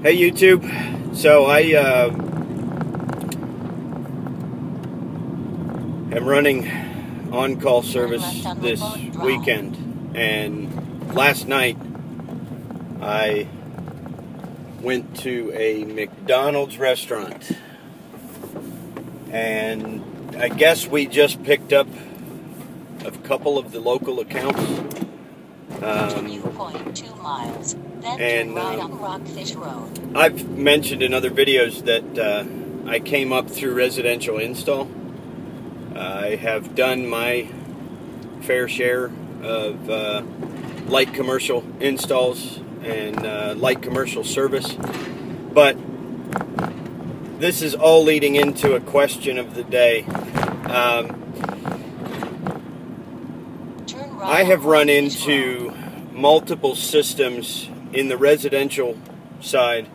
Hey YouTube. So I uh, am running on-call service this weekend, and last night I went to a McDonald's restaurant, and I guess we just picked up a couple of the local accounts. Continue point two miles, then and, right um, on Rockfish Road. I've mentioned in other videos that uh, I came up through residential install. I have done my fair share of uh, light commercial installs and uh, light commercial service, but this is all leading into a question of the day. Um, Turn right I have run into multiple systems in the residential side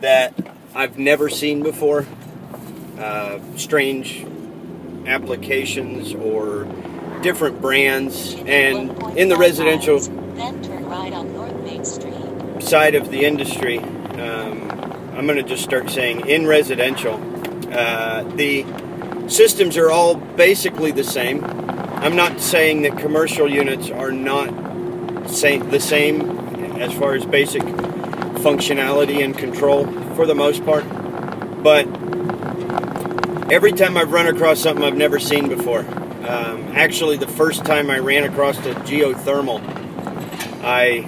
that I've never seen before. Uh, strange applications or different brands. And in the residential side of the industry, um, I'm going to just start saying in residential, uh, the systems are all basically the same. I'm not saying that commercial units are not sa- the same as far as basic functionality and control for the most part, but every time I've run across something I've never seen before, um, actually, the first time I ran across a geothermal, I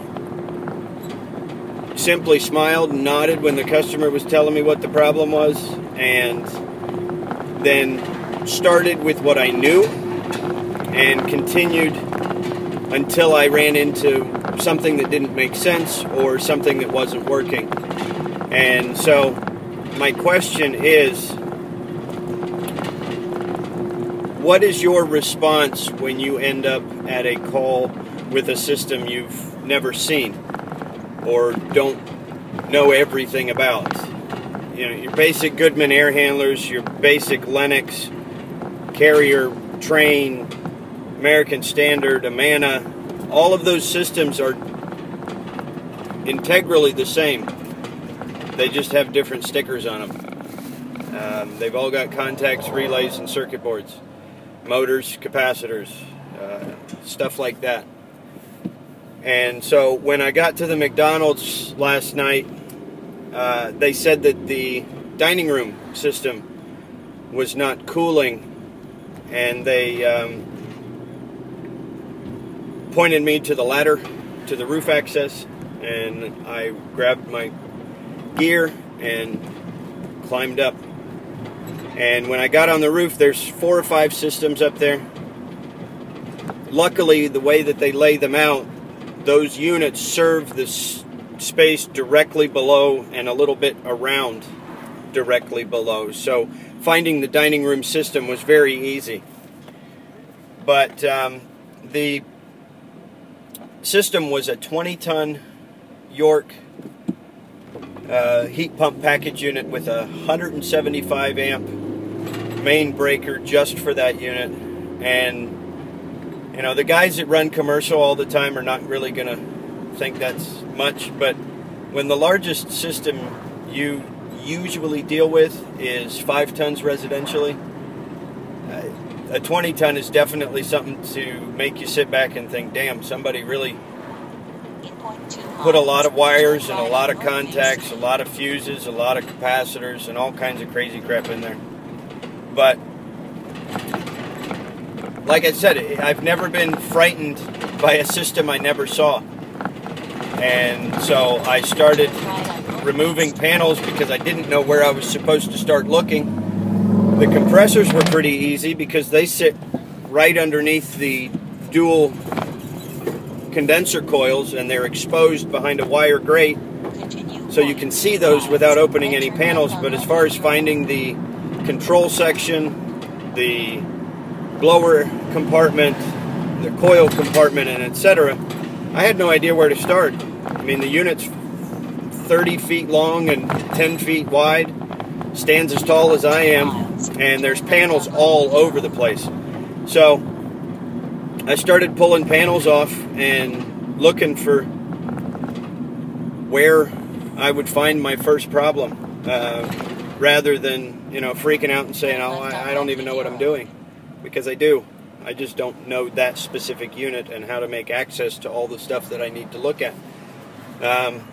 simply smiled and nodded when the customer was telling me what the problem was, and then started with what I knew and continued until I ran into something that didn't make sense or something that wasn't working. And so, my question is what is your response when you end up at a call with a system you've never seen or don't know everything about? You know, your basic Goodman air handlers, your basic Lennox, Carrier, Trane, American Standard, Amana, all of those systems are integrally the same. They just have different stickers on them. Um, they've all got contacts, relays, and circuit boards, motors, capacitors, uh, stuff like that. And so when I got to the McDonald's last night, uh, they said that the dining room system was not cooling, and they um, pointed me to the ladder to the roof access, and I grabbed my gear and climbed up. And when I got on the roof, there's four or five systems up there. Luckily, the way that they lay them out, those units serve the space directly below and a little bit around directly below. So finding the dining room system was very easy. But um, the system was a 20 ton York uh, heat pump package unit with a 175 amp main breaker just for that unit. And, you know, the guys that run commercial all the time are not really to think that's much, but when the largest system you usually deal with is five tons residentially, a 20 ton is definitely something to make you sit back and think, damn, somebody really put a lot of wires and a lot of contacts, a lot of fuses, a lot of capacitors, and all kinds of crazy crap in there. But like I said, I've never been frightened by a system I never saw. And so I started removing panels because I didn't know where I was supposed to start looking. The compressors were pretty easy because they sit right underneath the dual condenser coils and they're exposed behind a wire grate so you can see those without opening any panels. But as far as finding the control section the blower compartment the coil compartment and etc i had no idea where to start. I mean the unit's 30 feet long and 10 feet wide stands as tall as i am and there's panels all over the place so i started pulling panels off and looking for where I would find my first problem uh, rather than you know freaking out and saying, "Oh, I, I don't even know what I'm doing," because I do. I just don't know that specific unit and how to make access to all the stuff that I need to look at. Um,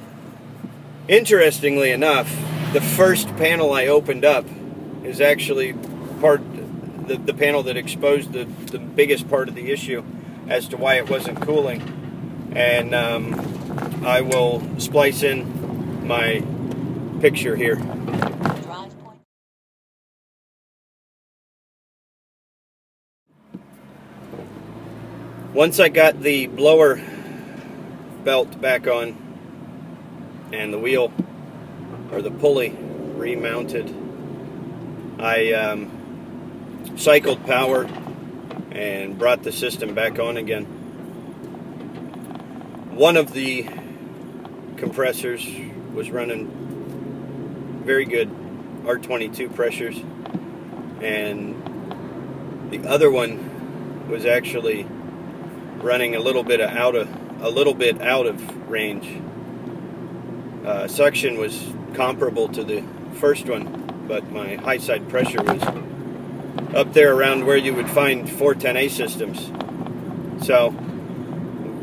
interestingly enough, the first panel I opened up is actually part the, the panel that exposed the, the biggest part of the issue as to why it wasn't cooling. And um, I will splice in my picture here. Once I got the blower belt back on and the wheel or the pulley remounted, I um, cycled power and brought the system back on again. One of the compressors was running very good R22 pressures, and the other one was actually running a little bit out of a little bit out of range. Uh, suction was comparable to the first one, but my high side pressure was up there around where you would find 410A systems. So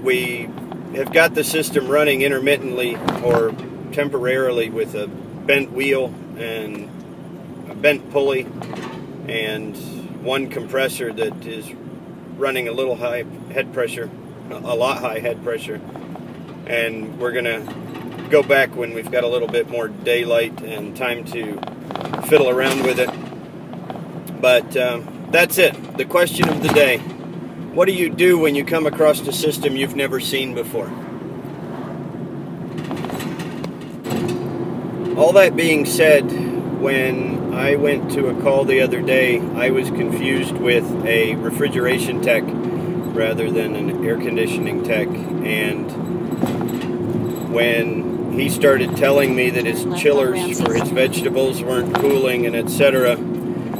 we have got the system running intermittently or temporarily with a bent wheel and a bent pulley and one compressor that is running a little high head pressure, a lot high head pressure. And we're going to go back when we've got a little bit more daylight and time to fiddle around with it. But um, that's it. The question of the day. What do you do when you come across a system you've never seen before? All that being said, when I went to a call the other day, I was confused with a refrigeration tech rather than an air conditioning tech. And when he started telling me that his chillers for his vegetables weren't cooling and etc.,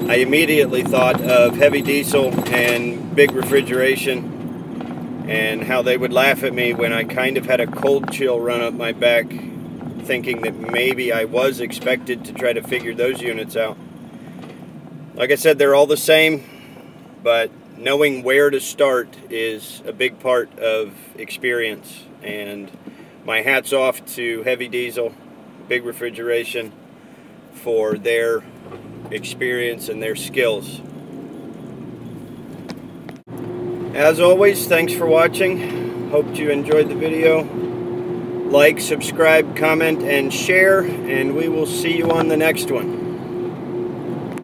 I immediately thought of heavy diesel and big refrigeration and how they would laugh at me when I kind of had a cold chill run up my back thinking that maybe I was expected to try to figure those units out. Like I said, they're all the same, but knowing where to start is a big part of experience. And my hat's off to Heavy Diesel, Big Refrigeration, for their experience and their skills. As always, thanks for watching. Hope you enjoyed the video like, subscribe, comment, and share, and we will see you on the next one.